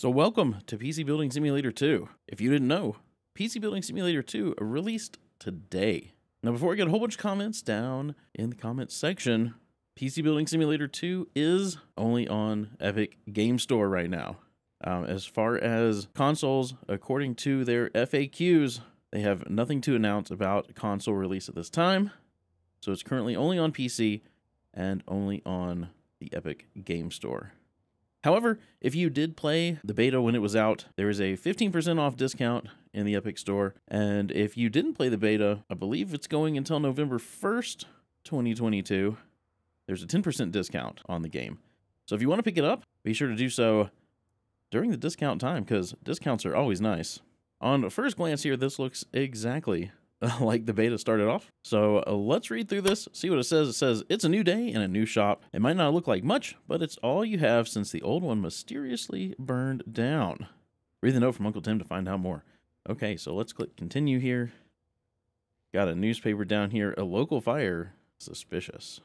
So welcome to PC Building Simulator 2. If you didn't know, PC Building Simulator 2 released today. Now before I get a whole bunch of comments down in the comments section, PC Building Simulator 2 is only on Epic Game Store right now. Um, as far as consoles, according to their FAQs, they have nothing to announce about console release at this time. So it's currently only on PC and only on the Epic Game Store. However, if you did play the beta when it was out, there is a 15% off discount in the Epic Store. And if you didn't play the beta, I believe it's going until November 1st, 2022. There's a 10% discount on the game. So if you want to pick it up, be sure to do so during the discount time because discounts are always nice. On first glance here, this looks exactly like the beta started off. So uh, let's read through this, see what it says. It says, It's a new day and a new shop. It might not look like much, but it's all you have since the old one mysteriously burned down. Read the note from Uncle Tim to find out more. Okay, so let's click continue here. Got a newspaper down here. A local fire. Suspicious.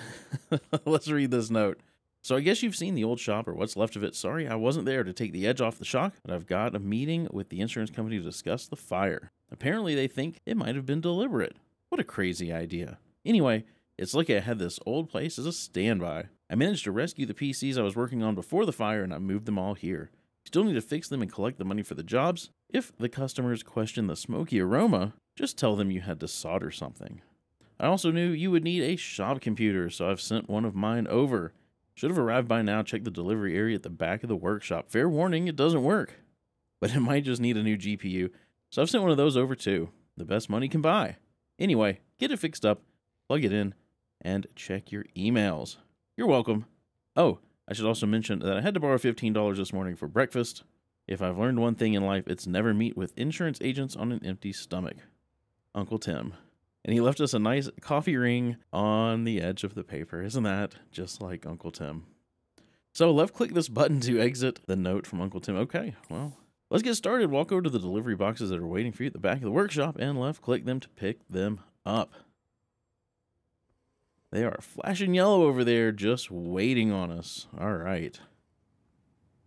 let's read this note. So I guess you've seen the old shop or what's left of it. Sorry, I wasn't there to take the edge off the shock, but I've got a meeting with the insurance company to discuss the fire. Apparently, they think it might have been deliberate. What a crazy idea. Anyway, it's like I had this old place as a standby. I managed to rescue the PCs I was working on before the fire and I moved them all here. Still need to fix them and collect the money for the jobs. If the customers question the smoky aroma, just tell them you had to solder something. I also knew you would need a shop computer, so I've sent one of mine over. Should have arrived by now. Check the delivery area at the back of the workshop. Fair warning, it doesn't work. But it might just need a new GPU. So I've sent one of those over too. The best money can buy. Anyway, get it fixed up, plug it in, and check your emails. You're welcome. Oh, I should also mention that I had to borrow $15 this morning for breakfast. If I've learned one thing in life, it's never meet with insurance agents on an empty stomach. Uncle Tim and he left us a nice coffee ring on the edge of the paper. Isn't that just like Uncle Tim? So left click this button to exit the note from Uncle Tim. Okay, well, let's get started. Walk over to the delivery boxes that are waiting for you at the back of the workshop and left click them to pick them up. They are flashing yellow over there, just waiting on us. All right.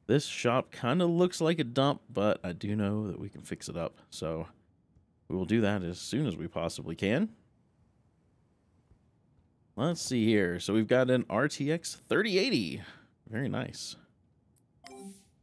This shop kind of looks like a dump, but I do know that we can fix it up. So we will do that as soon as we possibly can. Let's see here. So we've got an RTX 3080. Very nice.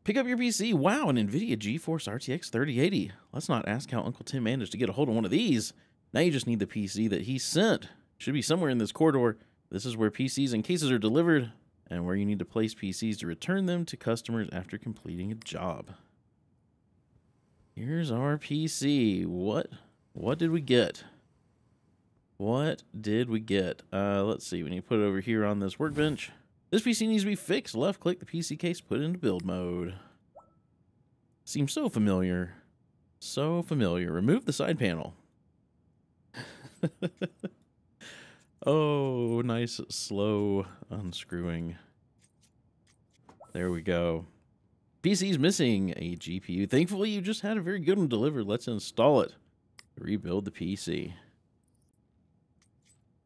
Pick up your PC. Wow, an NVIDIA GeForce RTX 3080. Let's not ask how Uncle Tim managed to get a hold of one of these. Now you just need the PC that he sent. Should be somewhere in this corridor. This is where PCs and cases are delivered and where you need to place PCs to return them to customers after completing a job. Here's our PC. What what did we get? What did we get? Uh, let's see. We need to put it over here on this workbench. This PC needs to be fixed. Left click the PC case, put it into build mode. Seems so familiar. So familiar. Remove the side panel. oh, nice slow unscrewing. There we go. PC's missing a GPU. Thankfully, you just had a very good one delivered. Let's install it. Rebuild the PC.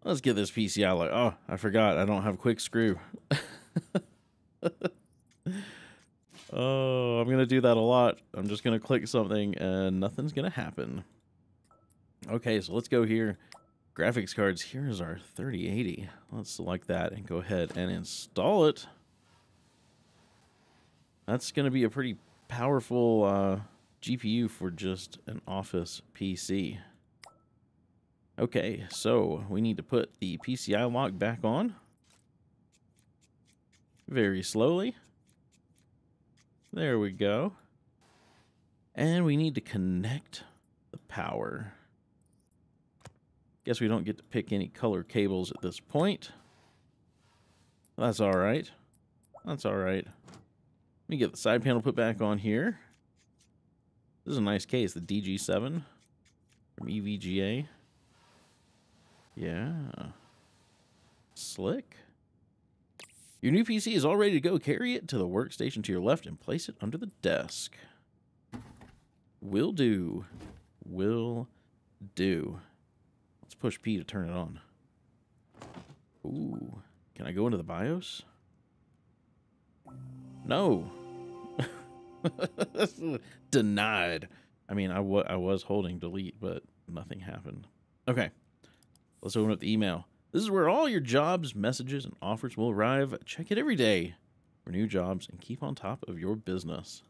Let's get this PC out. Like, oh, I forgot. I don't have quick screw. oh, I'm going to do that a lot. I'm just going to click something and nothing's going to happen. Okay, so let's go here. Graphics cards. Here's our 3080. Let's select that and go ahead and install it. That's going to be a pretty powerful uh, GPU for just an office PC. Okay, so we need to put the PCI lock back on. Very slowly. There we go. And we need to connect the power. Guess we don't get to pick any color cables at this point. That's all right. That's all right. Let me get the side panel put back on here. This is a nice case, the DG7 from EVGA. Yeah. Slick. Your new PC is all ready to go. Carry it to the workstation to your left and place it under the desk. Will do. Will do. Let's push P to turn it on. Ooh. Can I go into the BIOS? No. Denied. I mean, I I was holding delete, but nothing happened. Okay. Let's open up the email. This is where all your jobs, messages, and offers will arrive. Check it every day for new jobs and keep on top of your business.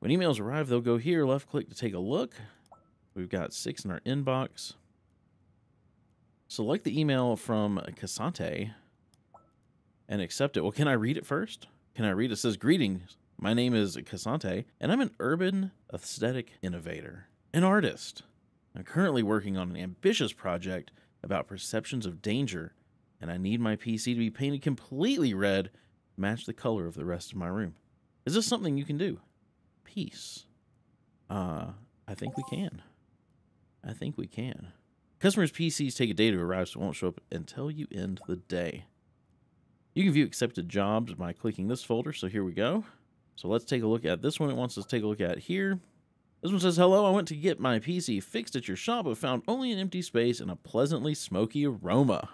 When emails arrive, they'll go here, left click to take a look. We've got six in our inbox. Select the email from Casante and accept it. Well, can I read it first? Can I read it? It says, Greetings. My name is Casante, and I'm an urban aesthetic innovator, an artist. I'm currently working on an ambitious project about perceptions of danger, and I need my PC to be painted completely red, to match the color of the rest of my room. Is this something you can do? Peace. Uh, I think we can. I think we can. Customers' PCs take a day to arrive, so it won't show up until you end the day. You can view accepted jobs by clicking this folder. So here we go. So let's take a look at this one. It wants us to take a look at here. This one says, Hello, I went to get my PC fixed at your shop, but found only an empty space and a pleasantly smoky aroma.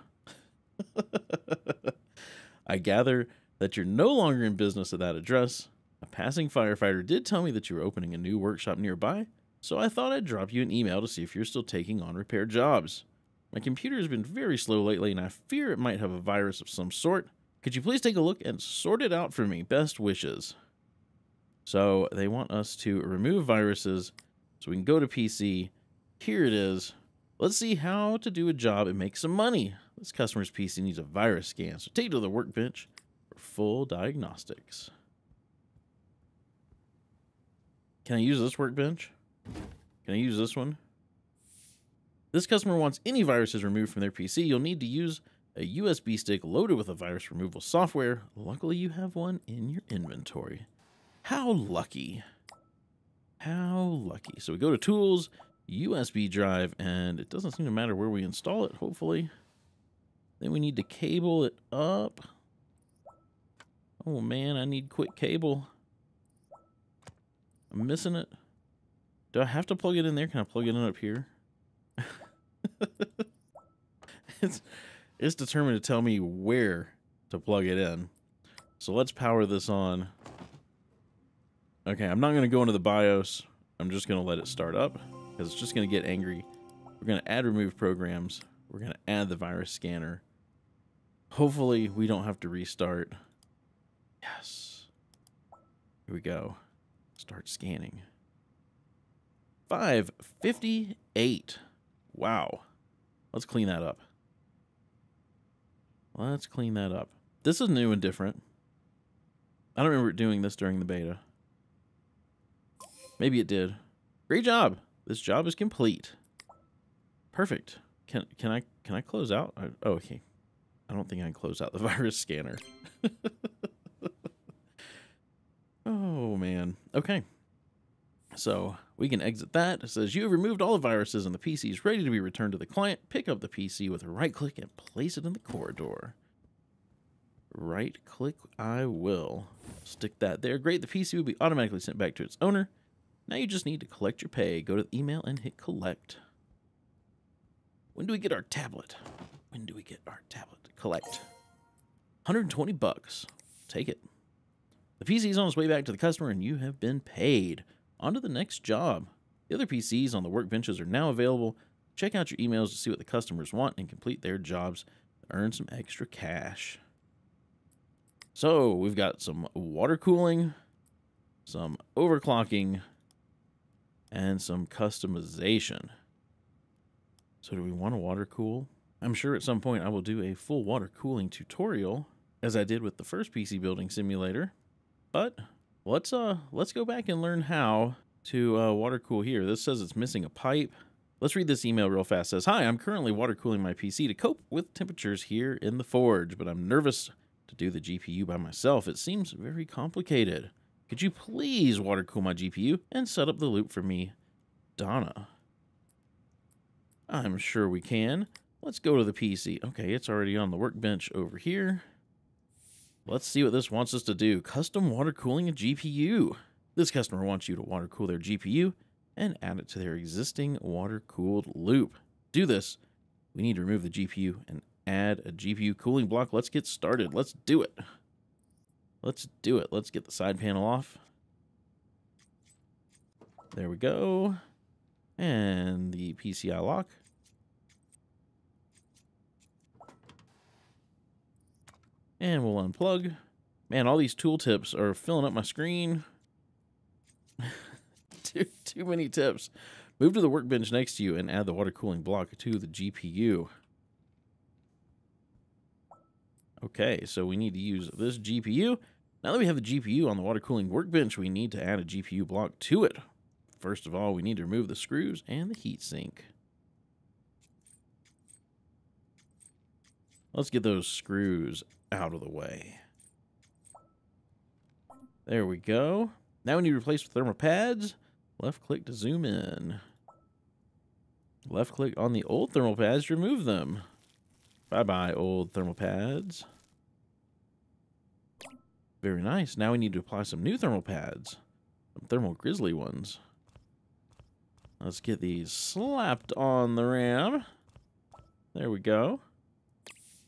I gather that you're no longer in business at that address. A passing firefighter did tell me that you were opening a new workshop nearby, so I thought I'd drop you an email to see if you're still taking on repair jobs. My computer has been very slow lately, and I fear it might have a virus of some sort. Could you please take a look and sort it out for me? Best wishes. So they want us to remove viruses so we can go to PC. Here it is. Let's see how to do a job and make some money. This customer's PC needs a virus scan, so take it to the workbench for full diagnostics. Can I use this workbench? Can I use this one? This customer wants any viruses removed from their PC. You'll need to use a USB stick loaded with a virus removal software. Luckily, you have one in your inventory. How lucky. How lucky. So we go to Tools, USB drive, and it doesn't seem to matter where we install it, hopefully. Then we need to cable it up. Oh man, I need quick cable. I'm missing it. Do I have to plug it in there? Can I plug it in up here? it's it's determined to tell me where to plug it in. So let's power this on. Okay, I'm not going to go into the BIOS. I'm just going to let it start up because it's just going to get angry. We're going to add remove programs. We're going to add the virus scanner. Hopefully we don't have to restart. Yes. Here we go. Start scanning. 558. Wow. Let's clean that up. Let's clean that up. This is new and different. I don't remember doing this during the beta. Maybe it did. Great job. This job is complete. Perfect. Can can I can I close out? I, oh, okay. I don't think I can close out the virus scanner. oh man. Okay. So we can exit that. It says you have removed all the viruses and the PC is ready to be returned to the client. Pick up the PC with a right click and place it in the corridor. Right click, I will. Stick that there. Great, the PC will be automatically sent back to its owner. Now you just need to collect your pay. Go to the email and hit collect. When do we get our tablet? When do we get our tablet? Collect. 120 bucks. Take it. The PC is on its way back to the customer and you have been paid. On to the next job. The other PCs on the workbenches are now available. Check out your emails to see what the customers want and complete their jobs to earn some extra cash. So we've got some water cooling, some overclocking, and some customization. So do we want to water cool? I'm sure at some point I will do a full water cooling tutorial as I did with the first PC building simulator. But let's uh let's go back and learn how to uh, water cool here. This says it's missing a pipe. Let's read this email real fast. It says, "Hi, I'm currently water cooling my PC to cope with temperatures here in the forge, but I'm nervous to do the GPU by myself. It seems very complicated. Could you please water cool my GPU and set up the loop for me, Donna?" I'm sure we can. Let's go to the PC. Okay, it's already on the workbench over here. Let's see what this wants us to do. Custom water cooling a GPU. This customer wants you to water cool their GPU and add it to their existing water cooled loop. Do this. We need to remove the GPU and add a GPU cooling block. Let's get started. Let's do it. Let's do it. Let's get the side panel off. There we go. And the PCI lock. And we'll unplug. Man, all these tooltips are filling up my screen. too, too many tips. Move to the workbench next to you and add the water cooling block to the GPU. Okay, so we need to use this GPU. Now that we have the GPU on the water cooling workbench, we need to add a GPU block to it. First of all, we need to remove the screws and the heatsink. Let's get those screws out of the way. There we go. Now we need to replace the thermal pads. Left click to zoom in. Left click on the old thermal pads to remove them. Bye-bye, old thermal pads. Very nice. Now we need to apply some new thermal pads. Some thermal grizzly ones. Let's get these slapped on the RAM. There we go.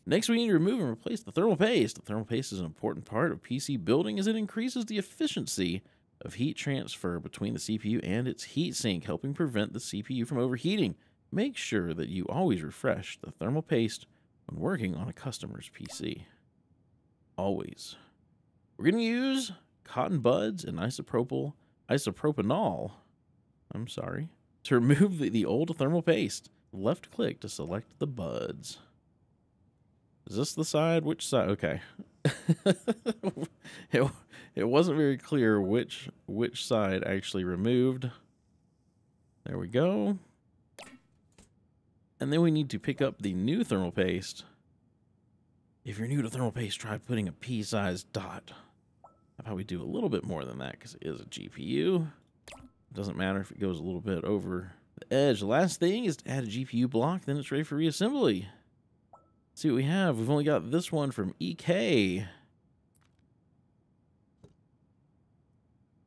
Next, we need to remove and replace the thermal paste. The thermal paste is an important part of PC building as it increases the efficiency of heat transfer between the CPU and its heatsink, helping prevent the CPU from overheating. Make sure that you always refresh the thermal paste when working on a customer's PC. Always. We're going to use cotton buds and isopropyl, isopropanol, I'm sorry, to remove the, the old thermal paste. Left click to select the buds. Is this the side? Which side? Okay. it, it wasn't very clear which which side actually removed. There we go. And then we need to pick up the new thermal paste. If you're new to thermal paste, try putting a pea-sized dot. How about we do a little bit more than that because it is a GPU. It doesn't matter if it goes a little bit over the edge. The last thing is to add a GPU block, then it's ready for reassembly see what we have. We've only got this one from EK.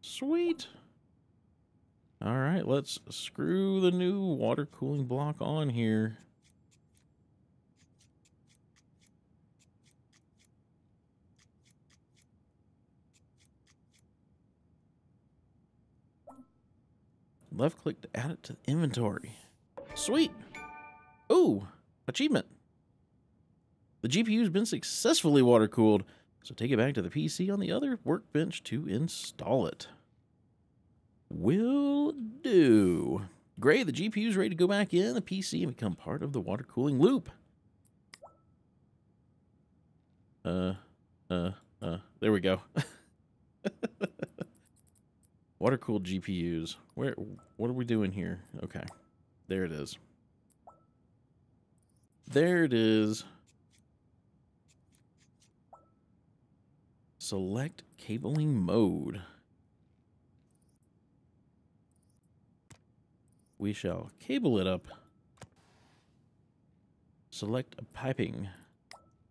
Sweet. All right, let's screw the new water cooling block on here. Left click to add it to inventory. Sweet. Ooh, achievement. The GPU's been successfully water cooled, so take it back to the PC on the other workbench to install it. Will do. Great, the GPU's ready to go back in the PC and become part of the water cooling loop. Uh, uh, uh, there we go. water cooled GPUs. Where, what are we doing here? Okay, there it is. There it is. Select cabling mode. We shall cable it up. Select a piping.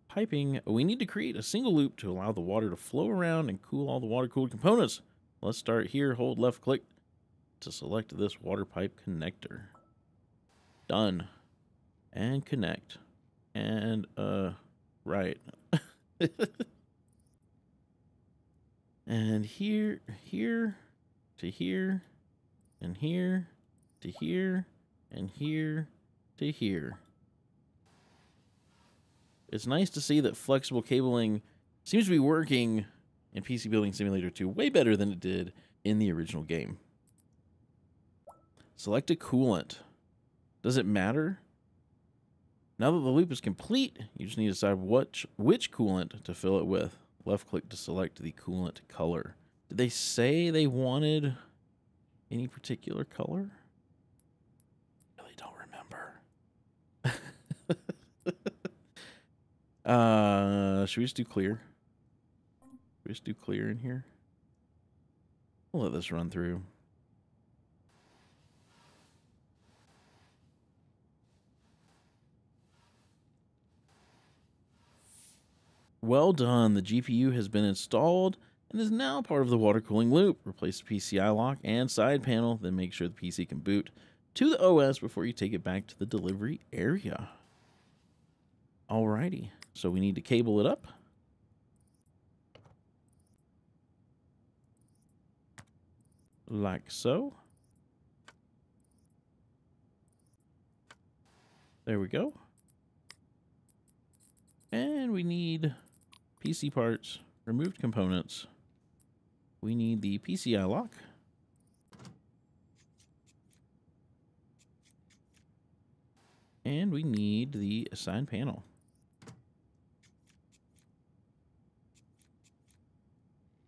Piping, we need to create a single loop to allow the water to flow around and cool all the water-cooled components. Let's start here, hold left click to select this water pipe connector. Done. And connect. And, uh, right. And here, here, to here, and here, to here, and here, to here. It's nice to see that flexible cabling seems to be working in PC Building Simulator 2 way better than it did in the original game. Select a coolant. Does it matter? Now that the loop is complete, you just need to decide which, which coolant to fill it with left click to select the coolant color. Did they say they wanted any particular color? Really don't remember. Uh, should we just do clear? We just do clear in here? We'll let this run through. Well done, the GPU has been installed and is now part of the water cooling loop. Replace the PCI lock and side panel, then make sure the PC can boot to the OS before you take it back to the delivery area. Alrighty, so we need to cable it up. Like so. There we go. And we need PC parts, removed components. We need the PCI lock. And we need the assigned panel.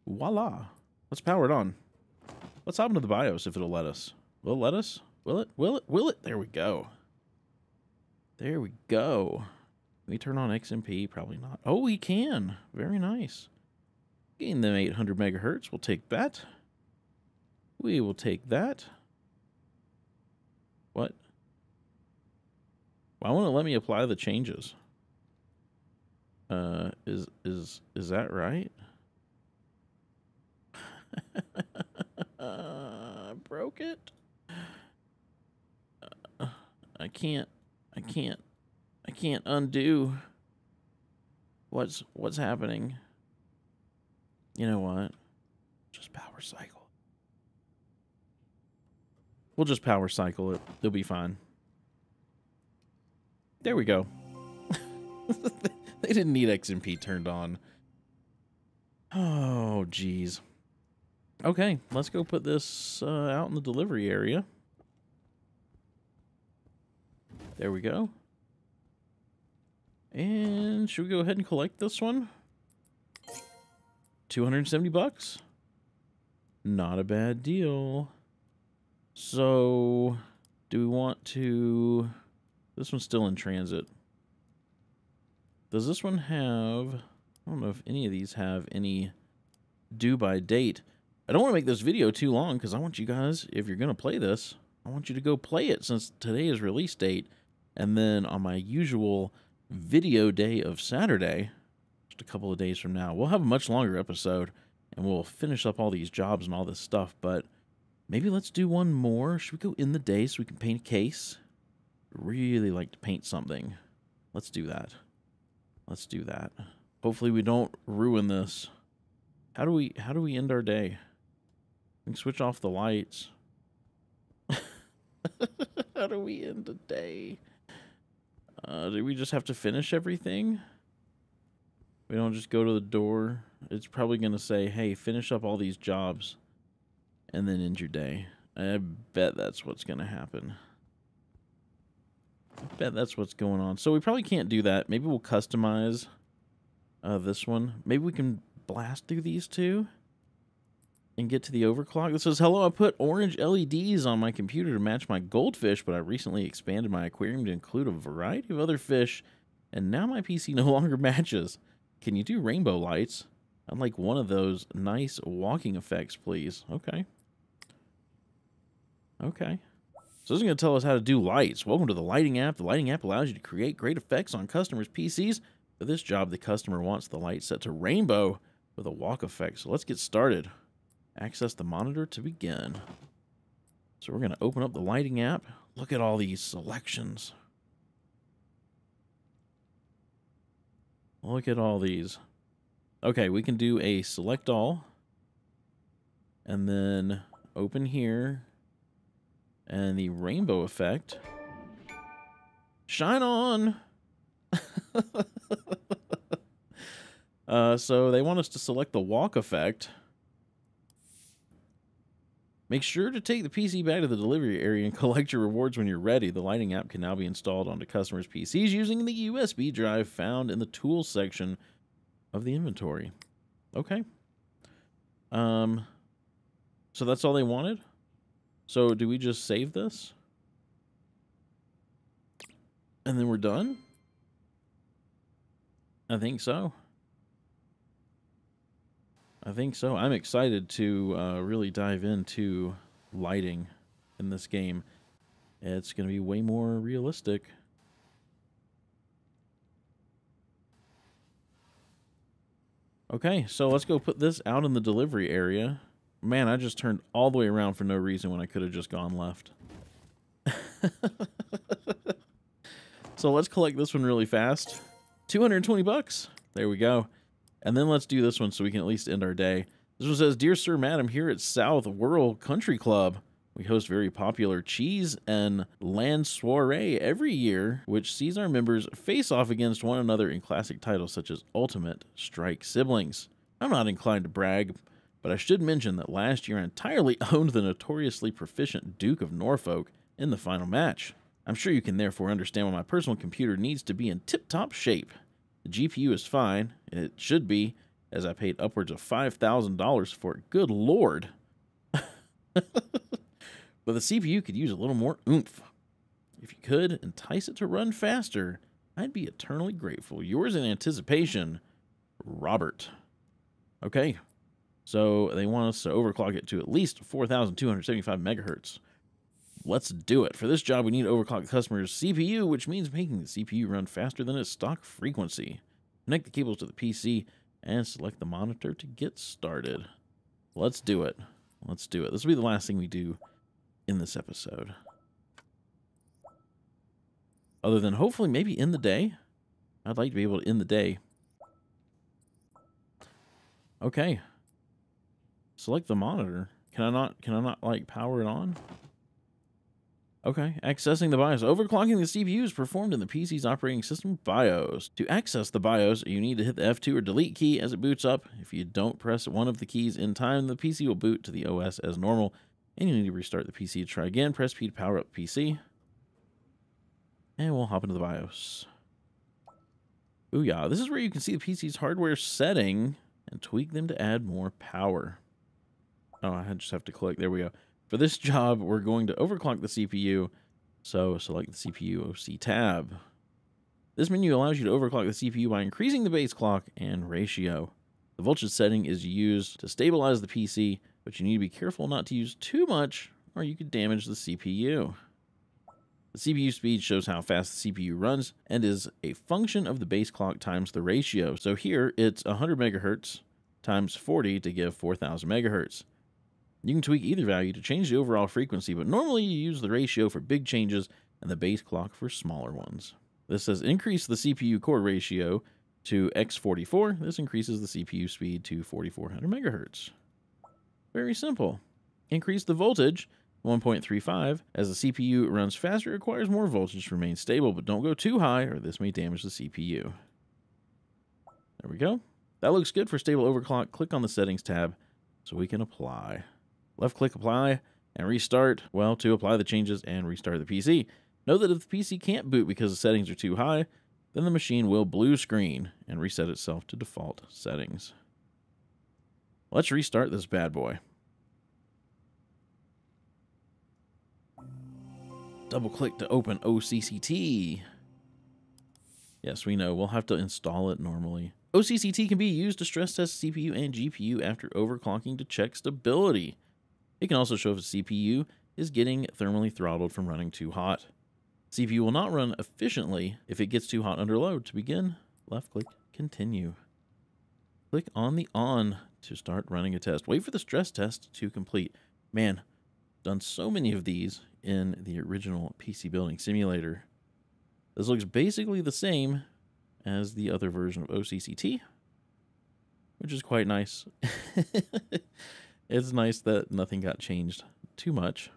Voila. Let's power it on. Let's hop into the BIOS if it'll let us. Will it let us? Will it? Will it? Will it? There we go. There we go. Can we turn on XMP? Probably not. Oh, we can. Very nice. Gain them 800 megahertz. We'll take that. We will take that. What? Why won't it let me apply the changes? Uh, is is is that right? I broke it. Uh, I can't. I can't. I can't undo. What's what's happening? You know what? Just power cycle. We'll just power cycle it. It'll be fine. There we go. they didn't need XMP turned on. Oh, jeez. Okay, let's go put this uh, out in the delivery area. There we go. And should we go ahead and collect this one? 270 bucks. Not a bad deal. So, do we want to... This one's still in transit. Does this one have... I don't know if any of these have any due by date. I don't want to make this video too long because I want you guys, if you're going to play this, I want you to go play it since today is release date. And then on my usual video day of Saturday, just a couple of days from now, we'll have a much longer episode and we'll finish up all these jobs and all this stuff. But maybe let's do one more. Should we go in the day so we can paint a case? Really like to paint something. Let's do that. Let's do that. Hopefully we don't ruin this. How do we how do we end our day? Can switch off the lights. How do we end the day? Uh, do we just have to finish everything? We don't just go to the door. It's probably going to say, hey, finish up all these jobs and then end your day. I bet that's what's going to happen. I bet that's what's going on. So we probably can't do that. Maybe we'll customize uh, this one. Maybe we can blast through these two and get to the overclock. This says, Hello, I put orange LEDs on my computer to match my goldfish, but I recently expanded my aquarium to include a variety of other fish, and now my PC no longer matches. Can you do rainbow lights? I'd like one of those nice walking effects, please. Okay. Okay. So this is going to tell us how to do lights. Welcome to the lighting app. The lighting app allows you to create great effects on customers' PCs. For this job, the customer wants the light set to rainbow with a walk effect. So let's get started. Access the monitor to begin. So we're going to open up the lighting app. Look at all these selections. Look at all these. Okay, we can do a select all. And then open here. And the rainbow effect. Shine on! uh, so they want us to select the walk effect. Make sure to take the PC back to the delivery area and collect your rewards when you're ready. The lighting app can now be installed onto customers' PCs using the USB drive found in the tools section of the inventory. Okay. Um, so that's all they wanted? So do we just save this? And then we're done? I think so. I think so. I'm excited to uh, really dive into lighting in this game. It's going to be way more realistic. Okay, so let's go put this out in the delivery area. Man, I just turned all the way around for no reason when I could have just gone left. so let's collect this one really fast. 220 bucks. There we go. And then let's do this one so we can at least end our day. This one says, Dear Sir Madam, here at South Whirl Country Club. We host very popular cheese and LAN soiree every year, which sees our members face off against one another in classic titles such as Ultimate Strike Siblings. I'm not inclined to brag, but I should mention that last year I entirely owned the notoriously proficient Duke of Norfolk in the final match. I'm sure you can therefore understand why my personal computer needs to be in tip top shape. The GPU is fine, and it should be, as I paid upwards of $5,000 for it. Good lord. but the CPU could use a little more oomph. If you could entice it to run faster, I'd be eternally grateful. Yours in anticipation, Robert. Okay, so they want us to overclock it to at least 4,275 megahertz. Let's do it. For this job, we need to overclock the customer's CPU, which means making the CPU run faster than its stock frequency. Connect the cables to the PC and select the monitor to get started. Let's do it. Let's do it. This will be the last thing we do in this episode. Other than hopefully maybe in the day. I'd like to be able to end the day. Okay. Select the monitor. Can I not can I not like power it on? Okay, accessing the BIOS. Overclocking the CPU is performed in the PC's operating system BIOS. To access the BIOS, you need to hit the F2 or delete key as it boots up. If you don't press one of the keys in time, the PC will boot to the OS as normal, and you need to restart the PC to try again. Press P to power up PC. And we'll hop into the BIOS. Booyah. This is where you can see the PC's hardware setting and tweak them to add more power. Oh, I just have to click. There we go. For this job, we're going to overclock the CPU, so select the CPU OC tab. This menu allows you to overclock the CPU by increasing the base clock and ratio. The voltage setting is used to stabilize the PC, but you need to be careful not to use too much or you could damage the CPU. The CPU speed shows how fast the CPU runs and is a function of the base clock times the ratio. So here it's 100 megahertz times 40 to give 4000 megahertz. You can tweak either value to change the overall frequency, but normally you use the ratio for big changes and the base clock for smaller ones. This says increase the CPU core ratio to x44. This increases the CPU speed to 4400 megahertz. Very simple. Increase the voltage 1.35. As the CPU runs faster, it requires more voltage to remain stable, but don't go too high or this may damage the CPU. There we go. That looks good for stable overclock. Click on the settings tab so we can apply. Left click apply and restart, well, to apply the changes and restart the PC. Note that if the PC can't boot because the settings are too high, then the machine will blue screen and reset itself to default settings. Let's restart this bad boy. Double click to open OCCT. Yes, we know. We'll have to install it normally. OCCT can be used to stress test CPU and GPU after overclocking to check stability. It can also show if a CPU is getting thermally throttled from running too hot. CPU will not run efficiently if it gets too hot under load. To begin, left click continue. Click on the on to start running a test. Wait for the stress test to complete. Man, done so many of these in the original PC building simulator. This looks basically the same as the other version of OCCT, which is quite nice. it's nice that nothing got changed too much.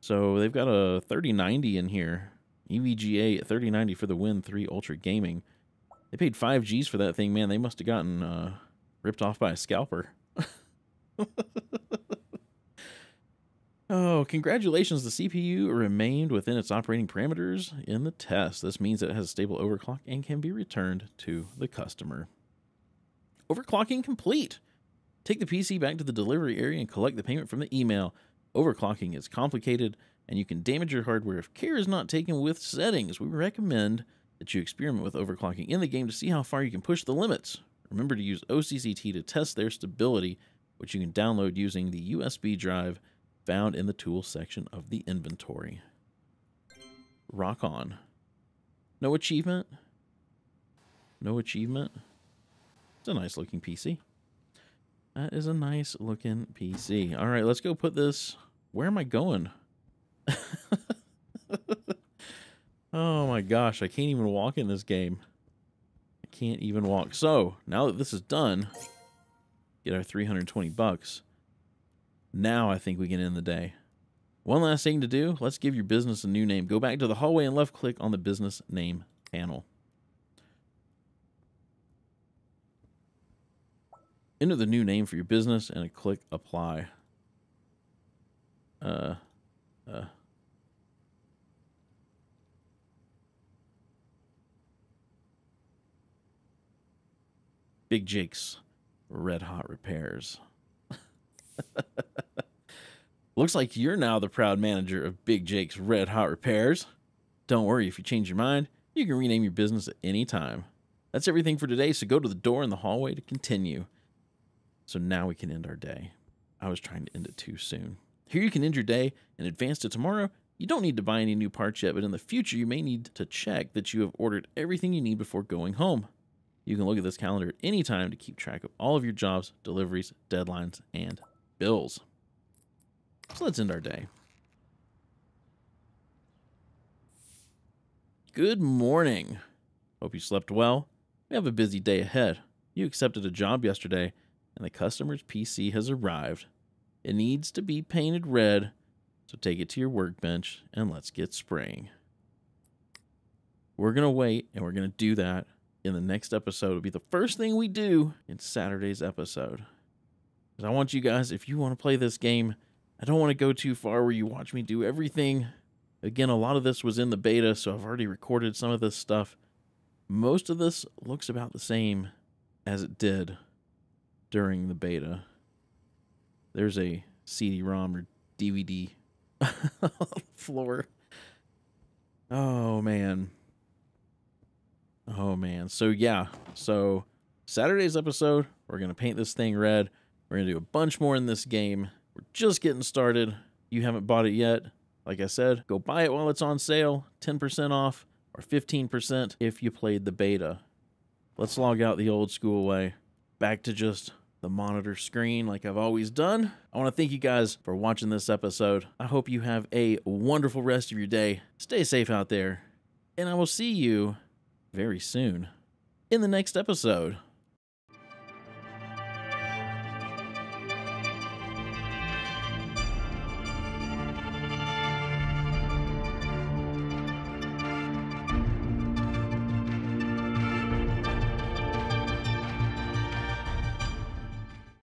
So they've got a 3090 in here. EVGA 3090 for the Win 3 Ultra Gaming. They paid 5 Gs for that thing. Man, they must have gotten uh, ripped off by a scalper. oh, congratulations. The CPU remained within its operating parameters in the test. This means it has a stable overclock and can be returned to the customer. Overclocking complete. Take the PC back to the delivery area and collect the payment from the email. Overclocking is complicated and you can damage your hardware if care is not taken with settings. We recommend that you experiment with overclocking in the game to see how far you can push the limits. Remember to use OCCT to test their stability, which you can download using the USB drive found in the tools section of the inventory. Rock on. No achievement? No achievement? It's a nice looking PC. That is a nice looking PC. All right, let's go put this. Where am I going? oh my gosh, I can't even walk in this game. I can't even walk. So, now that this is done, get our 320 bucks. Now I think we can end the day. One last thing to do, let's give your business a new name. Go back to the hallway and left click on the business name panel. Enter the new name for your business and click apply. Uh, uh, Big Jake's Red Hot Repairs. Looks like you're now the proud manager of Big Jake's Red Hot Repairs. Don't worry, if you change your mind, you can rename your business at any time. That's everything for today, so go to the door in the hallway to continue. So now we can end our day. I was trying to end it too soon. Here you can end your day and advance to tomorrow. You don't need to buy any new parts yet, but in the future, you may need to check that you have ordered everything you need before going home. You can look at this calendar at any time to keep track of all of your jobs, deliveries, deadlines, and bills. So let's end our day. Good morning. Hope you slept well. We have a busy day ahead. You accepted a job yesterday, and the customer's PC has arrived. It needs to be painted red, so take it to your workbench and let's get spraying. We're going to wait, and we're going to do that in the next episode. It'll be the first thing we do in Saturday's episode. Because I want you guys, if you want to play this game, I don't want to go too far where you watch me do everything. Again, a lot of this was in the beta, so I've already recorded some of this stuff. Most of this looks about the same as it did during the beta. There's a CD-ROM or DVD floor. Oh man. Oh man. So yeah. So Saturday's episode, we're gonna paint this thing red. We're gonna do a bunch more in this game. We're just getting started. You haven't bought it yet. Like I said, go buy it while it's on sale. 10% off or 15% if you played the beta. Let's log out the old school way. Back to just the monitor screen like I've always done. I want to thank you guys for watching this episode. I hope you have a wonderful rest of your day. Stay safe out there. And I will see you very soon in the next episode.